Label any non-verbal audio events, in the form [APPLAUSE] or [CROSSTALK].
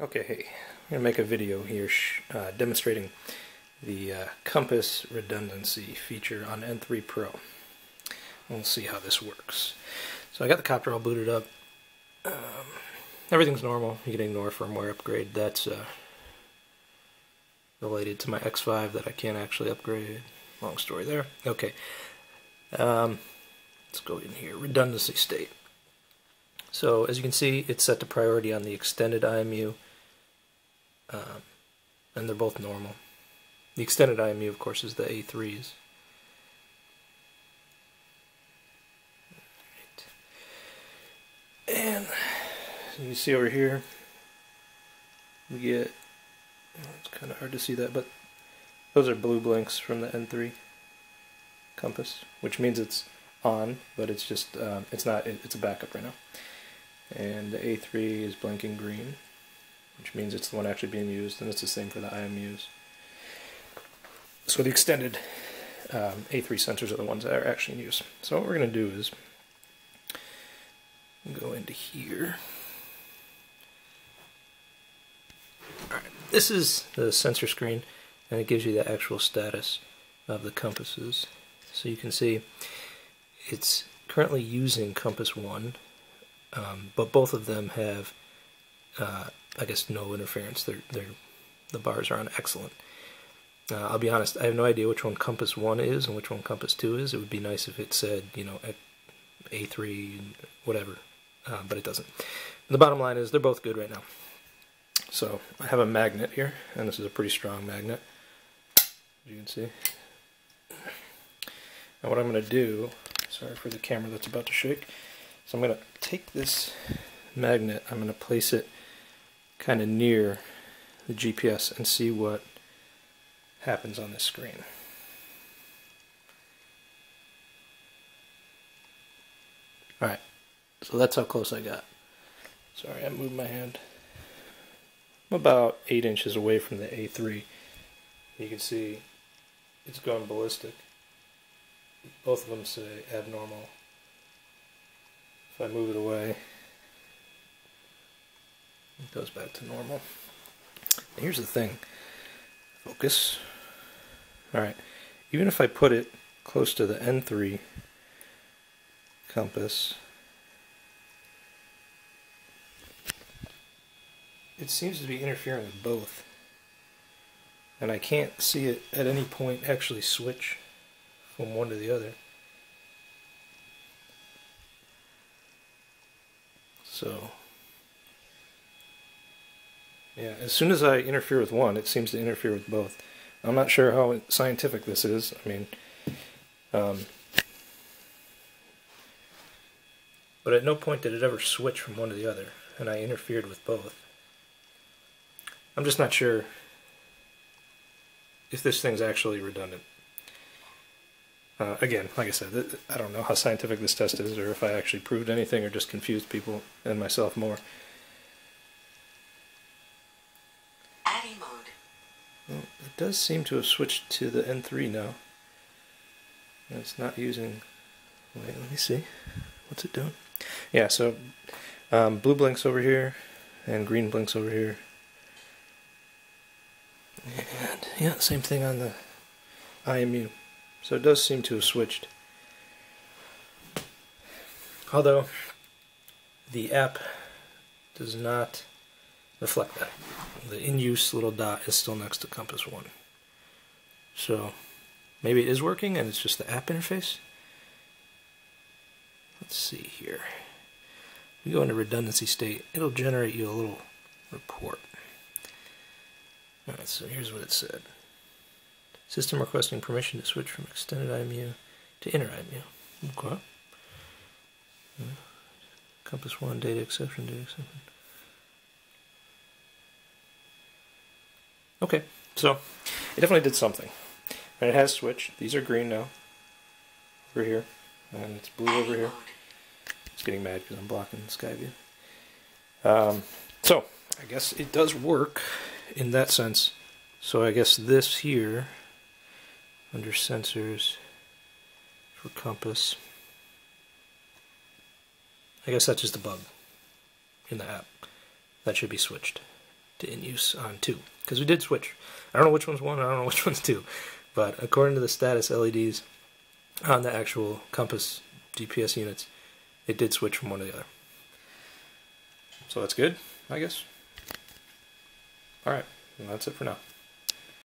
Okay, hey, I'm going to make a video here uh, demonstrating the uh, compass redundancy feature on N3 Pro. We'll see how this works. So I got the copter all booted up. Um, everything's normal. You can ignore firmware upgrade. That's uh, related to my X5 that I can't actually upgrade. Long story there. Okay. Um, let's go in here. Redundancy state. So as you can see, it's set to priority on the extended IMU um, and they're both normal. The extended IMU, of course, is the A3s. And you can see over here, we get, it's kind of hard to see that, but those are blue blinks from the N3 compass, which means it's on, but it's just, um, it's not, it's a backup right now. And the A3 is blinking green which means it's the one actually being used, and it's the same for the IMUs. So the extended um, A3 sensors are the ones that are actually in use. So what we're going to do is go into here. Alright, this is the sensor screen, and it gives you the actual status of the compasses. So you can see it's currently using compass 1, um, but both of them have uh, I guess no interference. They're, they're, the bars are on excellent. Uh, I'll be honest, I have no idea which one Compass 1 is and which one Compass 2 is. It would be nice if it said, you know, A3, whatever, uh, but it doesn't. the bottom line is they're both good right now. So I have a magnet here, and this is a pretty strong magnet, as you can see. And what I'm going to do, sorry for the camera that's about to shake, so I'm going to take this magnet, I'm going to place it kind of near the GPS and see what happens on the screen. Alright, so that's how close I got. Sorry, I moved my hand. I'm about 8 inches away from the A3. You can see it's going ballistic. Both of them say abnormal. If I move it away, goes back to normal. Here's the thing. Focus. Alright, even if I put it close to the N3 compass, it seems to be interfering with both. And I can't see it at any point actually switch from one to the other. So yeah, as soon as I interfere with one, it seems to interfere with both. I'm not sure how scientific this is. I mean, um, but at no point did it ever switch from one to the other, and I interfered with both. I'm just not sure if this thing's actually redundant. Uh, again, like I said, I don't know how scientific this test is, or if I actually proved anything, or just confused people and myself more. Well, it does seem to have switched to the N3 now. It's not using... Wait, let me see. What's it doing? Yeah, so um, blue blinks over here, and green blinks over here. And yeah, same thing on the IMU. So it does seem to have switched. Although the app does not reflect that. The in-use little dot is still next to Compass 1. So maybe it is working and it's just the app interface. Let's see here. We go into redundancy state, it'll generate you a little report. Alright, so here's what it said. System requesting permission to switch from extended IMU to inner IMU. Okay. Compass 1, data exception, data exception. Okay, so it definitely did something. And it has switched. These are green now. Over here. And it's blue over here. It's getting mad because I'm blocking the sky view. Um, so, I guess it does work in that sense. So I guess this here, under sensors for compass, I guess that's just a bug in the app. That should be switched. to in use on 2. Because we did switch. I don't know which one's 1, I don't know which [LAUGHS] one's 2. But according to the status LEDs on the actual compass GPS units, it did switch from one to the other. So that's good, I guess. Alright, that's it for now.